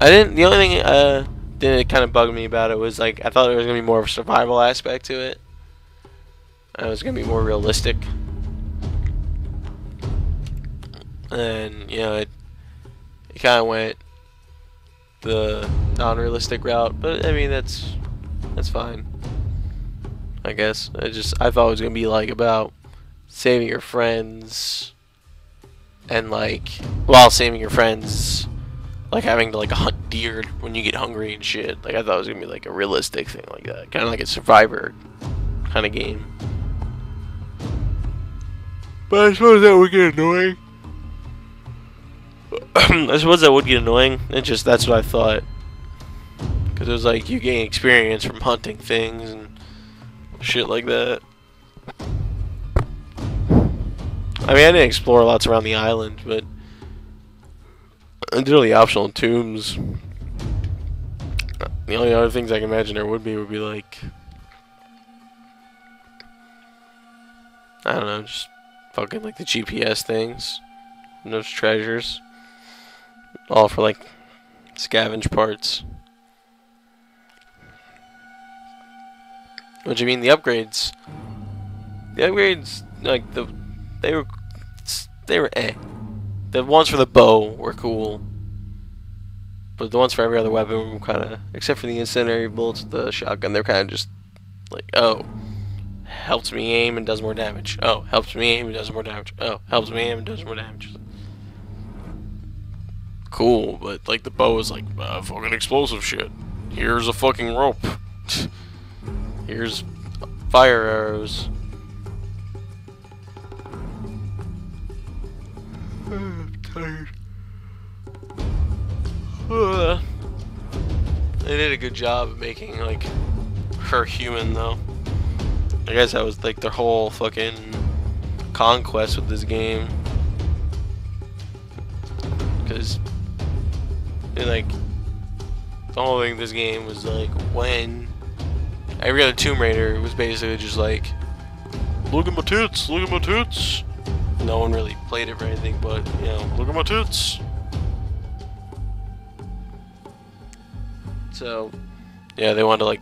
I didn't. The only thing uh that kind of bugged me about it was like I thought there was gonna be more of a survival aspect to it. It was gonna be more realistic. And you know it it kind of went the non-realistic route, but I mean that's that's fine. I guess I just I thought it was gonna be like about saving your friends and like while saving your friends like having to like hunt deer when you get hungry and shit. Like I thought it was gonna be like a realistic thing like that, kind of like a survivor kind of game. But I suppose that would get annoying. I suppose that would get annoying. It just that's what I thought. Because it was like you gain experience from hunting things and shit like that. I mean, I didn't explore lots around the island, but I did the optional tombs. The only other things I can imagine there would be would be like I don't know, just fucking like the GPS things, those treasures, all for like scavenge parts. What do you mean the upgrades? The upgrades, like the, they were, they were eh. The ones for the bow were cool, but the ones for every other weapon were kind of, except for the incendiary bullets, the shotgun, they're kind of just like, oh, helps me aim and does more damage. Oh, helps me aim and does more damage. Oh, helps me aim and does more damage. Cool, but like the bow is like uh, fucking explosive shit. Here's a fucking rope. Here's fire arrows. Uh, they did a good job of making like her human though. I guess that was like their whole fucking conquest with this game. Because, like, the whole thing this game was like when every other Tomb Raider was basically just like, look at my tits, look at my tits. No one really played it or anything, but you know, look at my tits. So, yeah, they wanted to like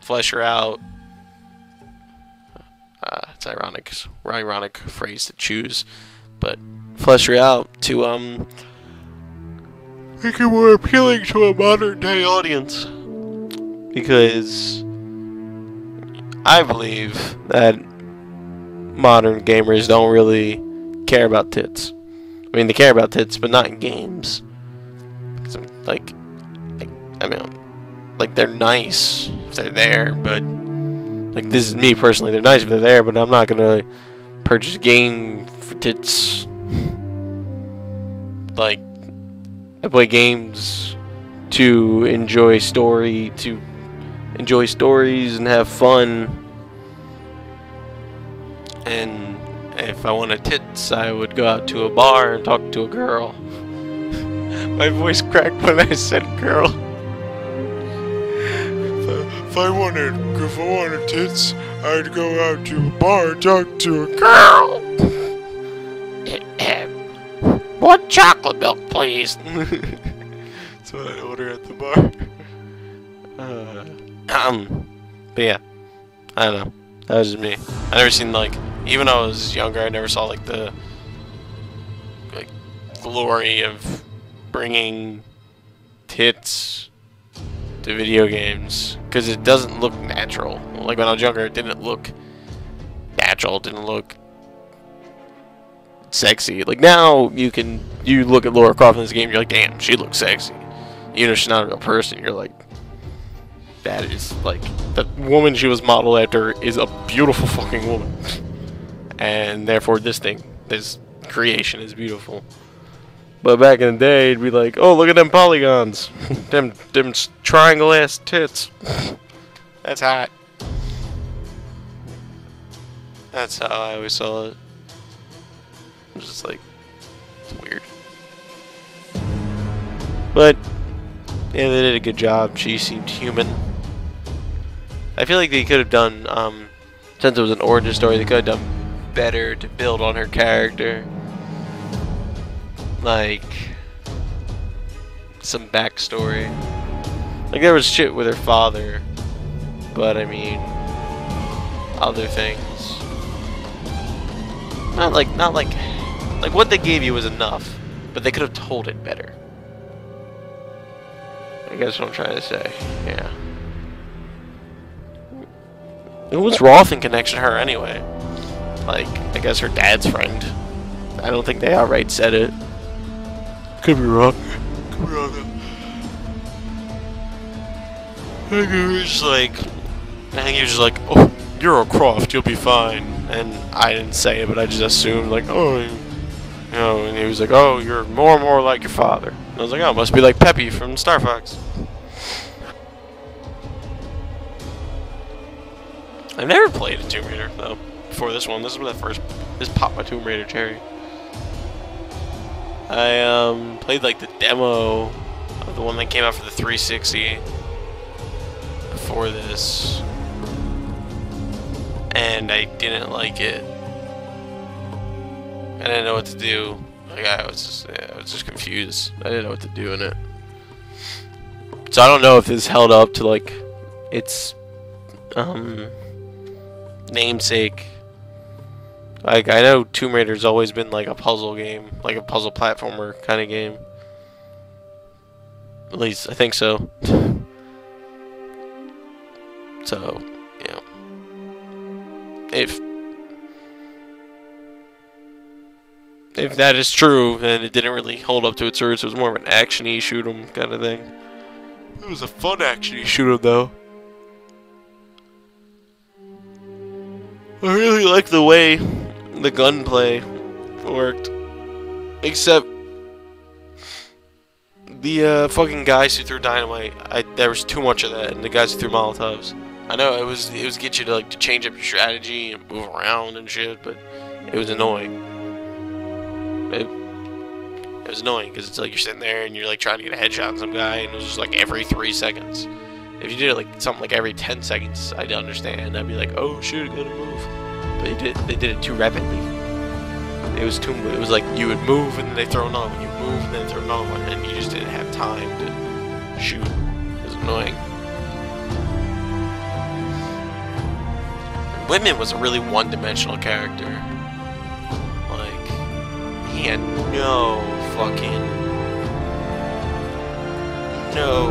flesh her out uh, it's ironic, it's ironic phrase to choose, but flesh her out to um make it more appealing to a modern day audience. Because I believe that modern gamers don't really care about tits. I mean, they care about tits, but not in games. Like, I mean, like they're nice if they're there, but like this is me personally. They're nice if they're there, but I'm not gonna purchase game for tits. Like I play games to enjoy story, to enjoy stories and have fun. And if I wanted tits, I would go out to a bar and talk to a girl. My voice cracked when I said girl. If I wanted, if I wanted tits, I'd go out to a bar and talk to a girl. One chocolate milk, please. That's what I order at the bar. Uh, um, but yeah, I don't know. That was just me. I never seen like, even though I was younger, I never saw like the like glory of bringing tits to video games because it doesn't look natural. Like when I was younger, it didn't look natural. Didn't look sexy. Like now, you can you look at Laura Croft in this game, you're like, damn, she looks sexy. Even if she's not a real person, you're like, that is like the woman she was modeled after is a beautiful fucking woman, and therefore this thing, this creation is beautiful. But back in the day, it'd be like, oh, look at them polygons. them them triangle ass tits. That's hot. That's how I always saw it. Was just like, it's weird. But, yeah, they did a good job. She seemed human. I feel like they could have done, um, since it was an origin story, they could have done better to build on her character like some backstory. Like there was shit with her father, but I mean, other things. Not like, not like, like what they gave you was enough, but they could have told it better. I guess what I'm trying to say. Yeah. Who was Roth in connection to her anyway? Like, I guess her dad's friend. I don't think they outright said it. Could be wrong. Could be wrong. Think he was just like, think he was like, oh, you're a Croft, you'll be fine. And I didn't say it, but I just assumed like, oh, you know, and he was like, oh, you're more and more like your father. And I was like, oh, must be like Peppy from Star Fox. I've never played a Tomb Raider though. Before this one, this is the first. This popped my Tomb Raider cherry. I um played like the demo of the one that came out for the 360 before this, and I didn't like it. I didn't know what to do. Like I was just, yeah, I was just confused. I didn't know what to do in it. So I don't know if this held up to like its um namesake. Like I know Tomb Raider's always been like a puzzle game, like a puzzle platformer kind of game. At least I think so. so, yeah. If if that is true, then it didn't really hold up to its roots. It was more of an actiony shoot 'em kind of thing. It was a fun actiony shoot 'em though. I really like the way the gunplay worked. Except the uh, fucking guys who threw dynamite. I there was too much of that, and the guys who threw Molotovs. I know it was it was get you to like to change up your strategy and move around and shit, but it was annoying. It, it was annoying because it's like you're sitting there and you're like trying to get a headshot on some guy, and it was just like every three seconds. If you did it like something like every 10 seconds, I'd understand. I'd be like, oh shoot, I gotta move. They did they did it too rapidly. It was too. It was like you would move and then they throw another one. You move and then throw another one, and you just didn't have time to shoot. It was annoying. Whitman was a really one-dimensional character. Like he had no fucking no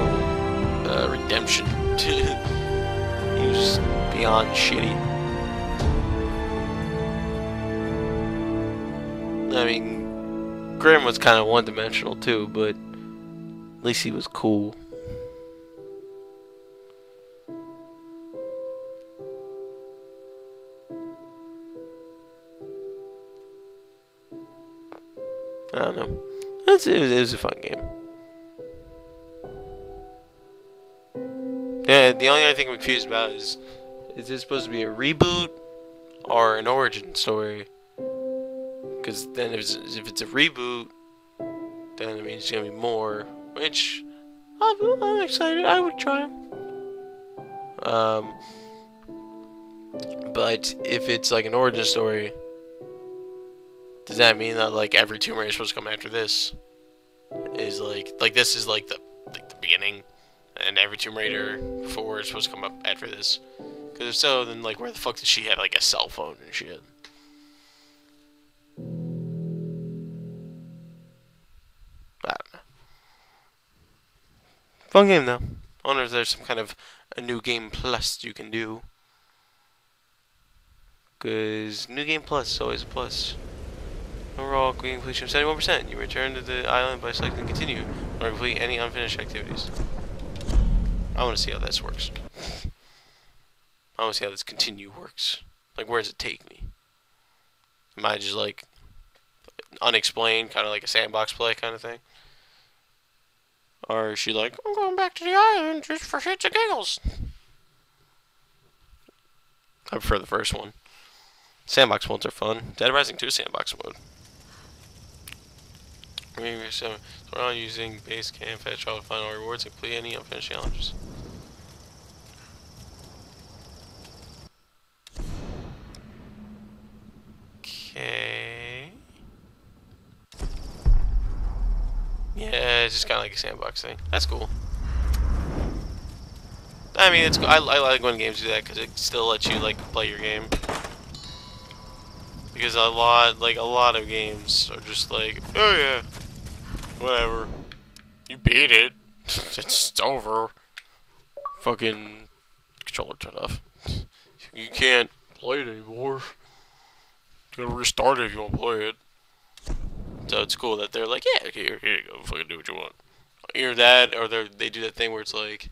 uh, redemption. To He was beyond shitty. I mean, Grim was kind of one-dimensional too, but at least he was cool. I don't know. It, was, it was a fun game. Yeah, the only other thing I'm confused about is is this supposed to be a reboot or an origin story? Because then if it's, if it's a reboot, then it means it's gonna be more. Which I'm, I'm excited. I would try. Um, but if it's like an origin story, does that mean that like every Tomb Raider is supposed to come after this? Is like like this is like the like the beginning and every Tomb Raider 4 is supposed to come up after this. Because if so, then, like, where the fuck did she have, like, a cell phone and shit? Fun game, though. I wonder if there's some kind of a new game plus you can do. Because new game plus is always a plus. Overall, completion of 71%. You return to the island by selecting continue, or complete any unfinished activities. I want to see how this works. I want to see how this continue works. Like, where does it take me? Am I just like unexplained, kind of like a sandbox play kind of thing? Or is she like, I'm going back to the island just for shits and giggles? I prefer the first one. Sandbox modes are fun. Dead Rising 2 sandbox mode. We're on using base camp, fetch all the final rewards, and complete any unfinished challenges. Okay. Yeah, Yeah, it's just kind of like a sandbox thing. That's cool. I mean, it's I, I like when games do that because it still lets you like play your game. Because a lot, like a lot of games are just like, oh yeah, whatever, you beat it, it's over. Fucking controller turned off. You can't play it anymore. You gotta restart it if you want to play it. So it's cool that they're like, yeah, here, here you go, fucking do what you want. Either that, or they they do that thing where it's like,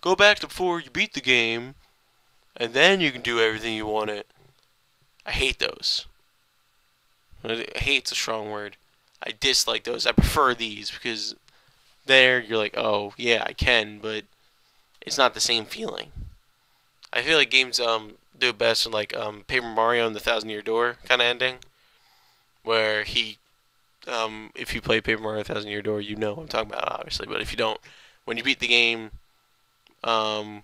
go back to before you beat the game, and then you can do everything you want it. I hate those. Hate's a strong word. I dislike those. I prefer these because there you're like, oh yeah, I can, but it's not the same feeling. I feel like games um do best in like um Paper Mario and the Thousand Year Door kind of ending, where he um if you play Paper Mario Thousand Year Door, you know what I'm talking about obviously, but if you don't, when you beat the game, um,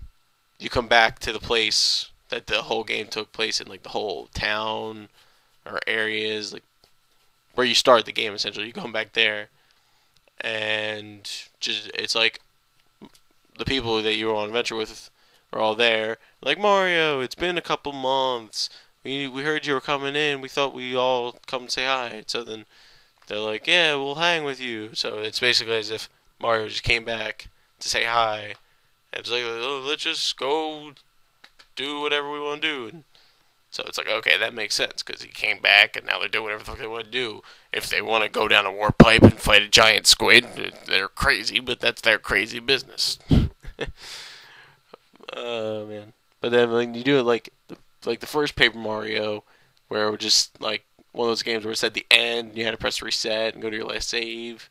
you come back to the place that the whole game took place in, like the whole town or areas, like where you start the game. Essentially, you come back there, and just it's like the people that you were on adventure with are all there. Like Mario, it's been a couple months. We we heard you were coming in. We thought we all come and say hi. So then they're like, yeah, we'll hang with you. So it's basically as if Mario just came back to say hi. And it's like, oh, let's just go do whatever we want to do. And so it's like, okay, that makes sense because he came back and now they're doing whatever the fuck they want to do. If they want to go down a warp pipe and fight a giant squid, they're crazy, but that's their crazy business. oh man! But then when you do it like like the first Paper Mario, where it just like one of those games where it said the end, and you had to press reset and go to your last save.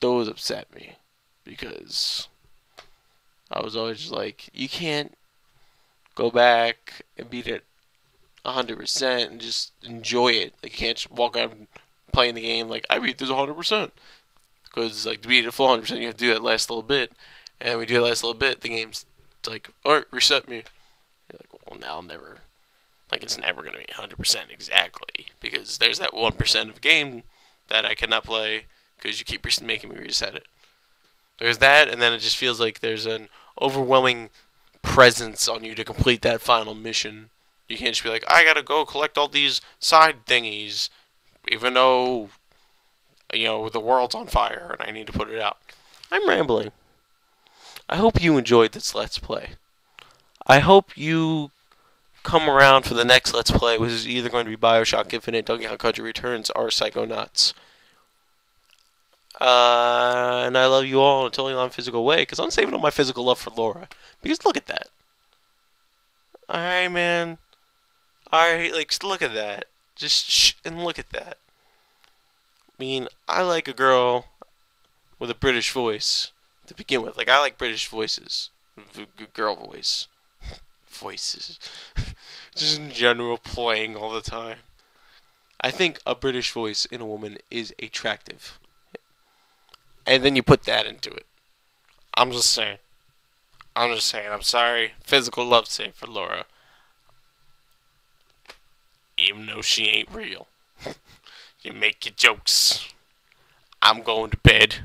Those upset me because I was always like, you can't go back and beat it 100% and just enjoy it. Like, you can't just walk out and the game like, I beat this 100%. Because, like, to beat it full 100%, you have to do that last little bit. And we do that last little bit, the game's like, alright, reset me. You're like, well, now I'll never. Like, it's never going to be 100% exactly. Because there's that 1% of game that I cannot play because you keep making me reset it. There's that, and then it just feels like there's an overwhelming presence on you to complete that final mission. You can't just be like, I gotta go collect all these side thingies, even though, you know, the world's on fire and I need to put it out. I'm rambling. I hope you enjoyed this Let's Play. I hope you come around for the next Let's Play, which is either going to be Bioshock Infinite, Donkey Kong Country Returns, or Psychonauts. Uh, and I love you all in a totally non-physical way because I'm saving all my physical love for Laura. Because look at that. Alright, man. Alright, like, look at that. Just shh and look at that. I mean, I like a girl with a British voice to begin with. Like, I like British voices. Girl voice. Voices. Just in general, playing all the time. I think a British voice in a woman is attractive and then you put that into it. I'm just saying. I'm just saying. I'm sorry. Physical love sake for Laura. Even though she ain't real. you make your jokes. I'm going to bed.